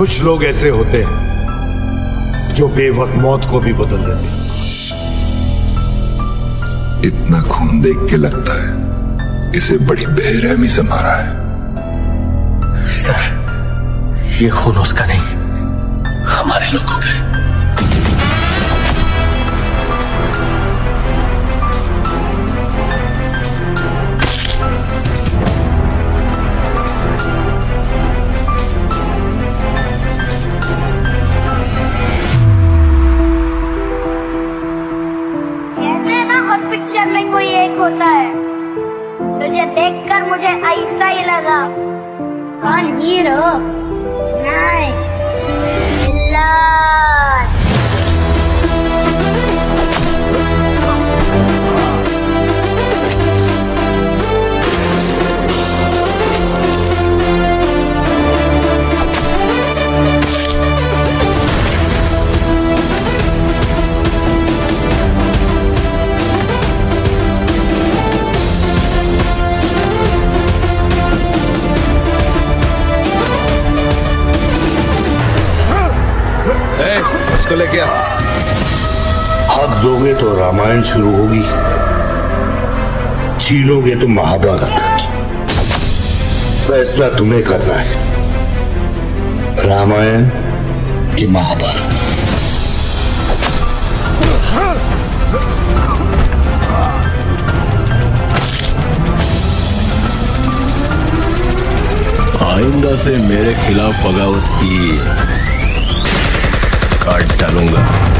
कुछ लोग ऐसे होते हैं जो बेवक्त मौत को भी बदल देते इतना खून देख के लगता है इसे बड़ी बेरहमी से मारा है। सर ये खून उसका नहीं हमारे लोगों का है। हर पिक्चर में कोई एक होता है। तुझे देखकर मुझे ऐसा ही लगा। कौन हीरो? नहीं उसको लेके आ हक दोगे तो रामायण शुरू होगी। छीनोगे तो महाभारत। फैसला तुम्हें करना है। रामायण की महाभारत। आइंदा से मेरे खिलाफ बगावत की काट डालूँगा